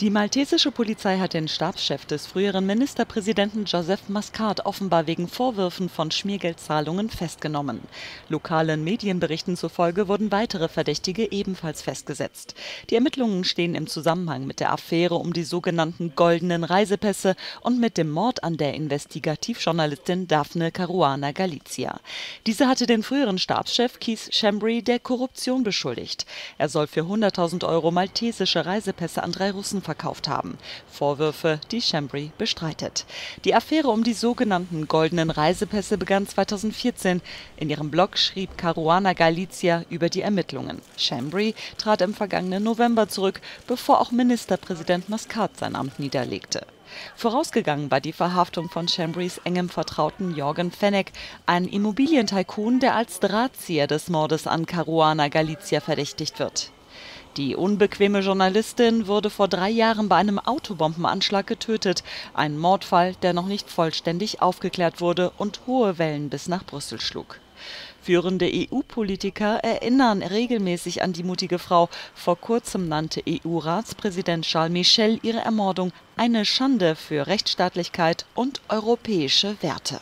Die maltesische Polizei hat den Stabschef des früheren Ministerpräsidenten Joseph Muscat offenbar wegen Vorwürfen von Schmiergeldzahlungen festgenommen. Lokalen Medienberichten zufolge wurden weitere Verdächtige ebenfalls festgesetzt. Die Ermittlungen stehen im Zusammenhang mit der Affäre um die sogenannten goldenen Reisepässe und mit dem Mord an der Investigativjournalistin Daphne Caruana Galizia. Diese hatte den früheren Stabschef Keith Chambry der Korruption beschuldigt. Er soll für 100.000 Euro maltesische Reisepässe an drei Russen verkauft haben. Vorwürfe, die Chambry bestreitet. Die Affäre um die sogenannten goldenen Reisepässe begann 2014. In ihrem Blog schrieb Caruana Galizia über die Ermittlungen. Chambry trat im vergangenen November zurück, bevor auch Ministerpräsident Muscat sein Amt niederlegte. Vorausgegangen war die Verhaftung von Chambrys engem Vertrauten Jorgen Fenneck, ein Immobilientycoon, der als Drahtzieher des Mordes an Caruana Galizia verdächtigt wird. Die unbequeme Journalistin wurde vor drei Jahren bei einem Autobombenanschlag getötet. Ein Mordfall, der noch nicht vollständig aufgeklärt wurde und hohe Wellen bis nach Brüssel schlug. Führende EU-Politiker erinnern regelmäßig an die mutige Frau. Vor kurzem nannte EU-Ratspräsident Charles Michel ihre Ermordung eine Schande für Rechtsstaatlichkeit und europäische Werte.